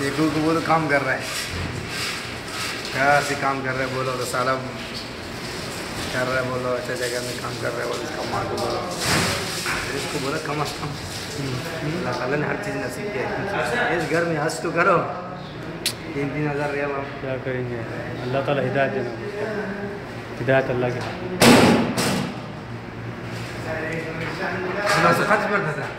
देखो तो वो तो काम कर रहा है। क्या से काम कर रहे बोलो तो साला कर रहे बोलो अच्छा जगह में काम कर रहे बोलो, इसका माँ को बोलो। इसको बोलो, कम अज कम। अल्लाह ताला ने हर चीज़ नसीब किया इस घर में हंस तो करो। तीन तीन हज़ार रियाल। क्या करेंगे? अल्लाह ताला हिदायत देना हिदायत अल्लाह के।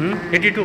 हम्म एटी टू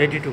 एटी टू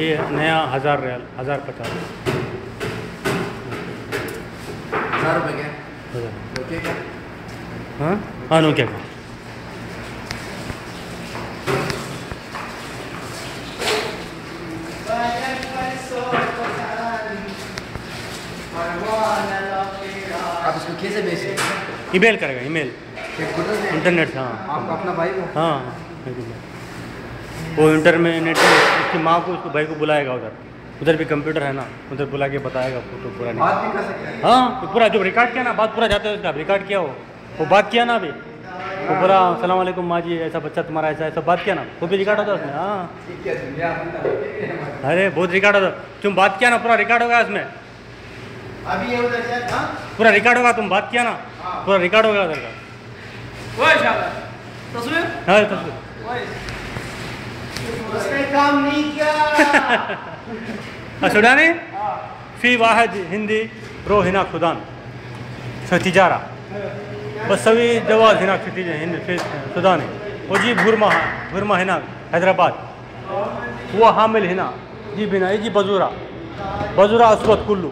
ये नया हज़ार रियाल हज़ार पचास हज़ार रुपये क्या हज़ार ओके क्या हाँ हाँ नो क्या आप इसको कैसे हैं। ईमेल करेगा ईमेल इंटरनेट से हाँ। अपना भाई को हाँ वो इंटरनेट में उसकी माँ को उसको भाई को बुलाएगा उधर। उधर भी कंप्यूटर है ना उधर बुला के बताएगा फ़ोटो पूरा सकते हैं। हाँ तो पूरा जो रिकॉर्ड किया ना बात पूरा जाते हुए रिकॉर्ड किया हो। वो बात किया ना अभी। वो पूरा सलाम वालेकुम माँ जी ऐसा बच्चा तुम्हारा ऐसा ऐसा बात किया ना। वो भी रिकॉर्ड होता है उसमें हाँ। है अरे बहुत रिकॉर्ड होता तुम बात किया ना पूरा रिकॉर्ड होगा उसमें। अभी ये उधर से हाँ? पूरा रिकॉर्ड होगा तुम बात किया ना? हाँ। पूरा रिकॉर्ड होगा उधर का। ओए शाबाश। तस्वीर? हाँ तस्वीर। ओए। उसने काम नहीं किया। अच्छा, सुडानी हाँ। फ़ी वाहिद हिंदी रो हिना खुदान। सतीजारा बस सभी जवाब हिना सतीजा हिंद सुदानी वो जी भुरमा भूरमा हिना हैदराबाद। वो हामिल हिना। जी बिना जी बजूरा। बजूरा असवत कुल्लू।